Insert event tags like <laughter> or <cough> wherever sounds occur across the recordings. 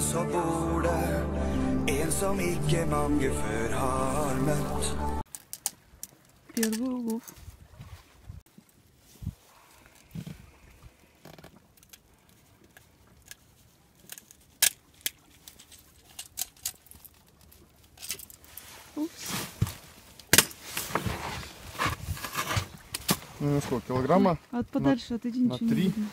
så bor det en som ikke mange før har møtt. Первый улов. Упс. Ну, сколько, килограмма? А вот подальше отойди, на ничего не три. видно.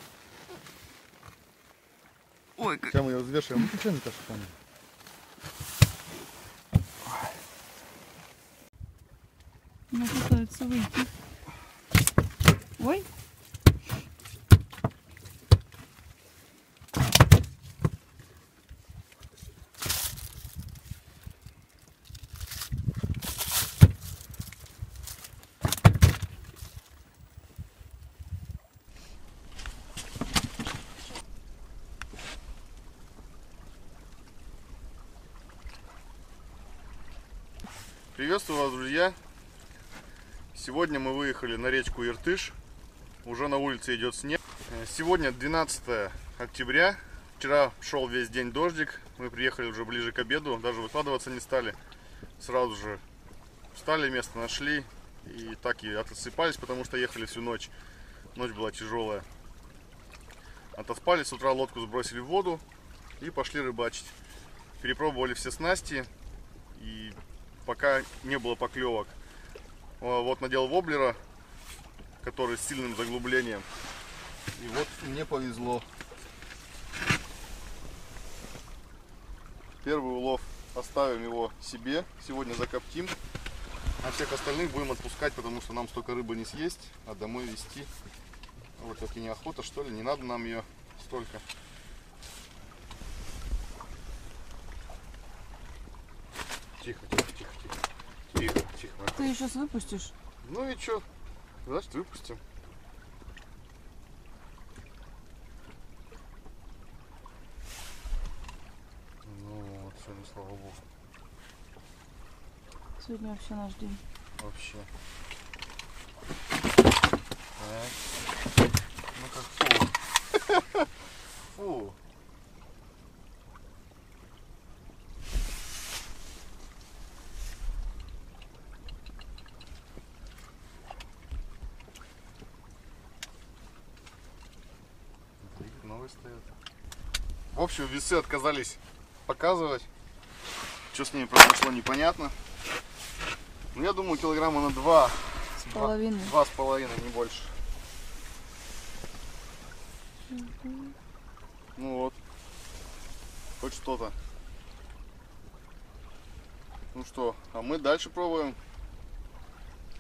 Ой, как... мы ее взвешиваем. Ну, случайно, кажется, помню. Она пытается выйти. Ой. Приветствую вас, друзья! Сегодня мы выехали на речку Иртыш. Уже на улице идет снег. Э, Сегодня 12 октября. Вчера шел весь день дождик. Мы приехали уже ближе к обеду. Даже выкладываться не стали. Сразу же встали, место нашли. И так и отсыпались, потому что ехали всю ночь. Ночь была тяжелая. Отоспали, с утра лодку сбросили в воду и пошли рыбачить. Перепробовали все снасти. И пока не было поклевок. О, Вот надел воблера, который с сильным заглублением. И вот мне повезло. Первый улов оставим его себе. Сегодня закоптим. А всех остальных будем отпускать, потому что нам столько рыбы не съесть, а домой везти. Вот как и неохота, что ли. Не надо нам ее столько. Тихо, тихо, тихо, тихо. Ты ее сейчас выпустишь? Ну и чё? Значит, выпустим. Ну вот, сегодня, слава богу, Сегодня вообще наш день. вообще. Так. Ну как фу. <laughs> Фу. Новые стоят. В общем, весы отказались показывать. Что с ними произошло, непонятно. Ну, я думаю, килограмма на два. С половиной. Два с половиной, не больше. Ну вот. Хоть что-то. Ну что, а мы дальше пробуем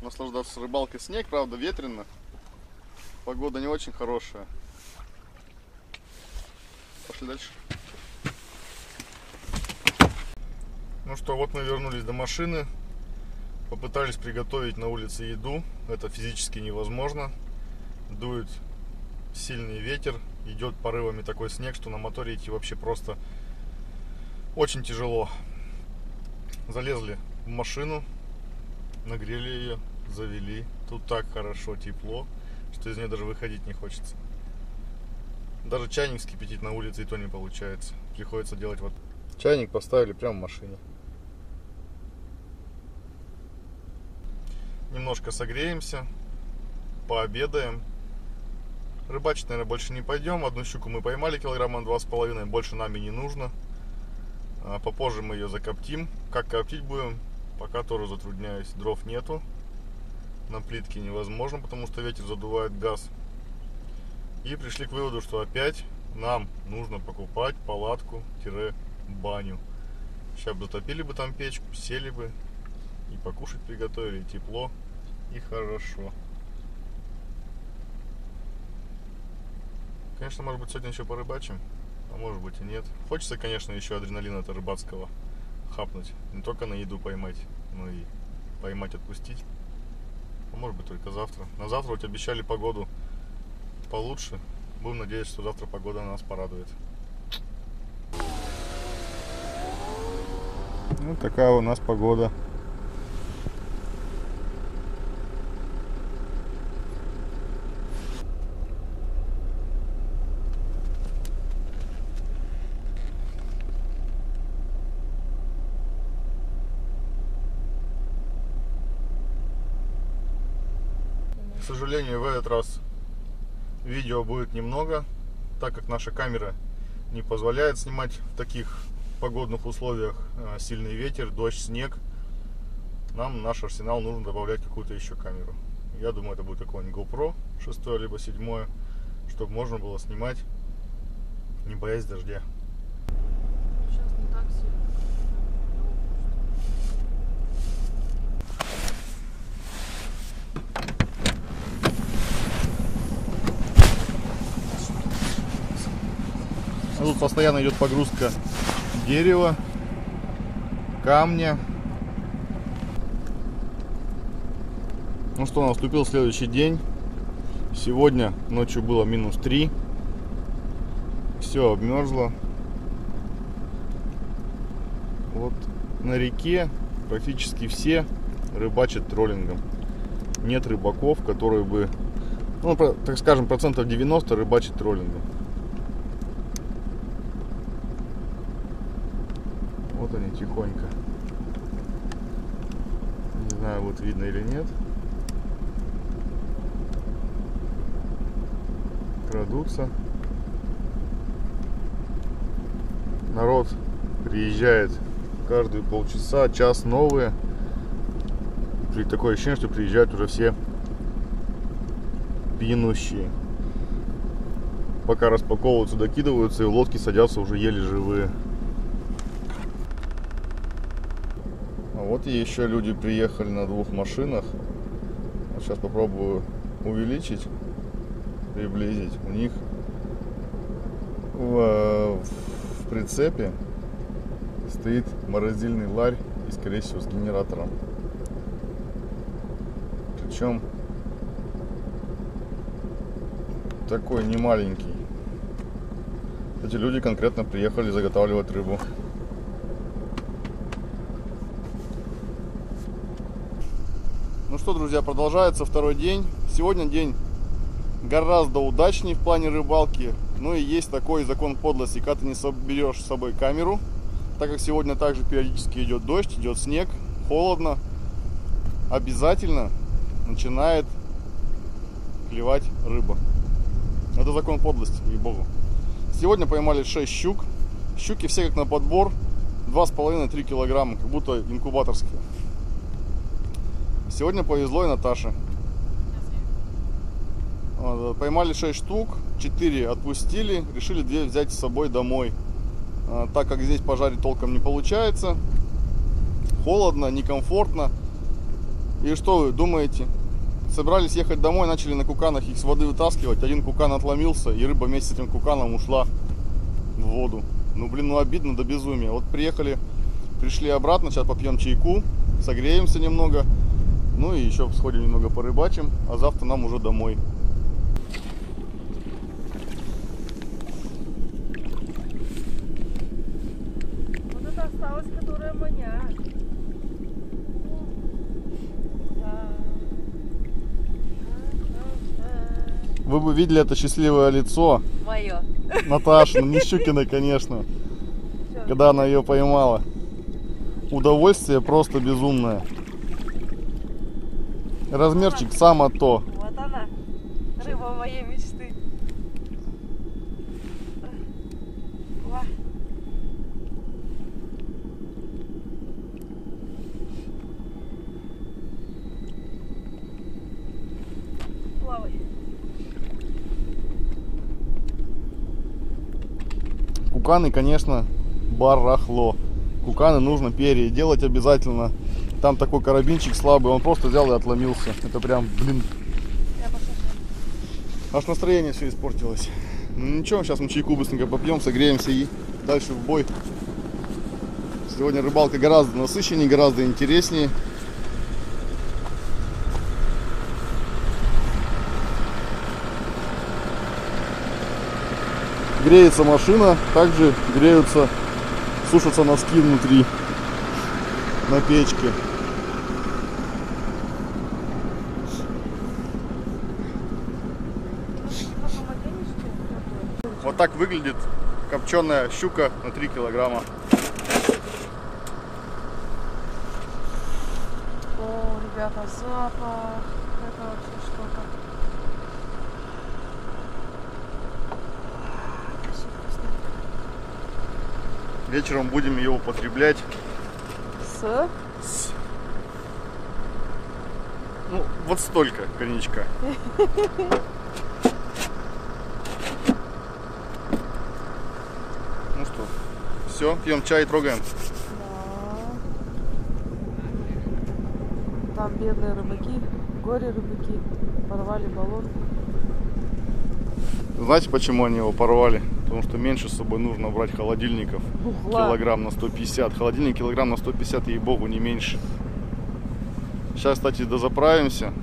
наслаждаться рыбалкой. Снег, правда, ветрено. Погода не очень хорошая. Пошли дальше. Ну что, вот мы вернулись до машины. Попытались приготовить на улице еду. Это физически невозможно. Дует сильный ветер. Идет порывами такой снег, что на моторе идти вообще просто очень тяжело. Залезли в машину, нагрели ее, завели. Тут так хорошо, тепло, что из нее даже выходить не хочется. Даже чайник вскипятить на улице и то не получается. Приходится делать вот. Чайник поставили прямо в машине. Немножко согреемся, пообедаем. Рыбачить, наверное, больше не пойдем. Одну щуку мы поймали килограмма два с половиной, больше нам и не нужно. А Попозже мы ее закоптим. Как коптить будем, пока тоже затрудняюсь. Дров нету. На плитке невозможно, потому что ветер задувает газ. И пришли к выводу, что опять нам нужно покупать палатку-баню. Сейчас бы затопили бы там печку, сели бы и покушать приготовили, тепло, и хорошо. Конечно, может быть, сегодня еще порыбачим, а может быть и нет. Хочется, конечно, еще адреналина это рыбацкого хапнуть. Не только на еду поймать, но и поймать, отпустить. А может быть, только завтра. На завтра вот обещали погоду получше. Будем надеяться, что завтра погода нас порадует. Вот такая у нас погода. К сожалению, в этот раз видео будет немного, так как наша камера не позволяет снимать в таких погодных условиях. э, Сильный ветер, дождь, снег. Нам наш арсенал нужно добавлять какую-то еще камеру. Я думаю, это будет какой-нибудь GoPro 6 либо 7, чтобы можно было снимать, не боясь дождя. Сейчас не так сильно. А Тут постоянно идет погрузка дерева, камня. Ну что, наступил следующий день. Сегодня ночью было минус 3. Все обмерзло. Вот на реке практически все рыбачат троллингом. Нет рыбаков, которые бы, ну, так скажем, процентов 90 рыбачат троллингом. Вот они тихонько. Не знаю, вот видно или нет. Крадутся. Народ приезжает каждые полчаса, час новые. При такое ощущение, что приезжают уже все пьянущие. Пока распаковываются, докидываются и лодки садятся уже еле живые. А вот и еще люди приехали на двух машинах. Вот сейчас попробую увеличить, приблизить. У них в, в прицепе стоит морозильный ларь и, скорее всего, с генератором. Причем такой не маленький. Эти люди конкретно приехали заготавливать рыбу. Ну что, друзья, продолжается второй день. Сегодня день гораздо удачнее в плане рыбалки. Ну и есть такой закон подлости, когда ты не соберешь с собой камеру, так как сегодня также периодически идет дождь, идет снег, холодно, обязательно начинает клевать рыба. Это закон подлости, ей-богу. Сегодня поймали 6 щук. Щуки все как на подбор, 2,5-3 килограмма, как будто инкубаторские. Сегодня повезло и Наташе. Вот, Поймали 6 штук, 4 отпустили, решили 2 взять с собой домой. А, Так как здесь пожарить толком не получается, холодно, некомфортно. И что вы думаете? Собрались ехать домой, начали на куканах их с воды вытаскивать. Один кукан отломился, и рыба вместе с этим куканом ушла в воду. Ну, блин, ну обидно до безумия. Вот приехали, пришли обратно, сейчас попьем чайку, согреемся немного. Ну и еще сходим немного порыбачим, а завтра нам уже домой. Вот это осталось, которая маня. Вы бы видели это счастливое лицо Мое. Наташи, не Щукиной, конечно, когда она ее поймала. Удовольствие просто безумное. Размерчик само то. Вот она. Рыба моей мечты. Ва. Плавай. Куканы, конечно, барахло. Куканы нужно переделать обязательно. Там такой карабинчик слабый, он просто взял и отломился. Это прям, блин, аж настроение все испортилось. Ну ничего, сейчас мы чайку быстренько попьем, согреемся и дальше в бой. Сегодня рыбалка гораздо насыщеннее, гораздо интереснее. Греется машина, также греются, сушатся носки внутри на печке. Вот так выглядит копченая щука на 3 килограмма. О, ребята, запах. Это вообще что-то. Вечером будем ее употреблять. С? С. Ну, вот столько коньячка. <laughs> все, пьем чай и трогаем. Да. Там бедные рыбаки, горе рыбаки, порвали баллон. Знаете, почему они его порвали? Потому что меньше с собой нужно брать холодильников. Бухла. Килограмм на 150. Холодильник килограмм на 150, ей-богу, не меньше. Сейчас, кстати, дозаправимся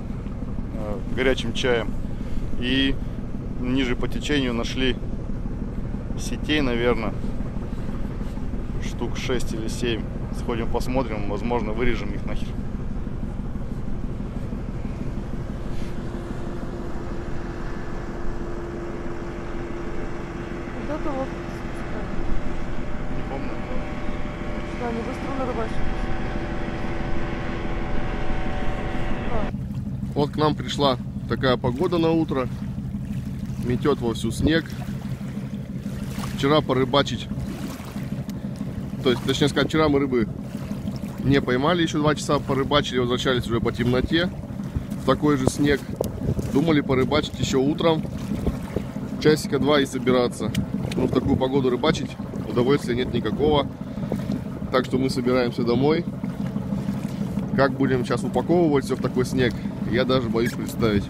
э, горячим чаем. И ниже по течению нашли сетей, наверное, штук 6 или 7. Сходим посмотрим, возможно, вырежем их нахер. Вот это вот. Не помню. Да, они быстро нарыбачились. Вот к нам пришла такая погода на утро. Метет вовсю снег. Вчера порыбачить. То есть, точнее сказать, вчера мы рыбы не поймали, еще два часа порыбачили, возвращались уже по темноте. В такой же снег. Думали порыбачить еще утром. Часика два и собираться. Но в такую погоду рыбачить удовольствия нет никакого. Так что мы собираемся домой. Как будем сейчас упаковывать все в такой снег, я даже боюсь представить.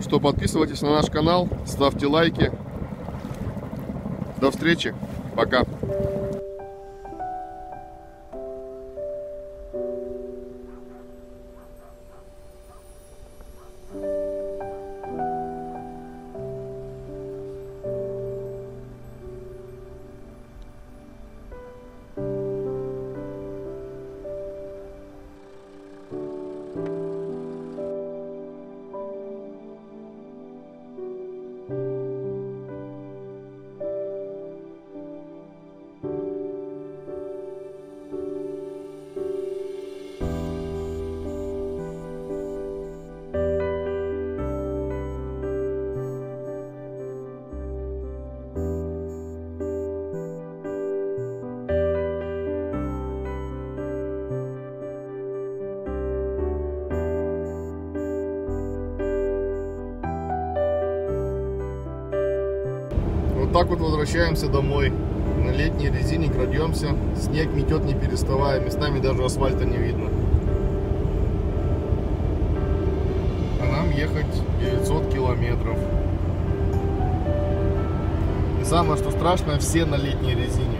Что, подписывайтесь на наш канал, ставьте лайки. До встречи. Пока. Так вот возвращаемся домой. На летней резине крадемся. Снег метет не переставая. Местами даже асфальта не видно. А нам ехать 900 километров. И самое что страшное, все на летней резине.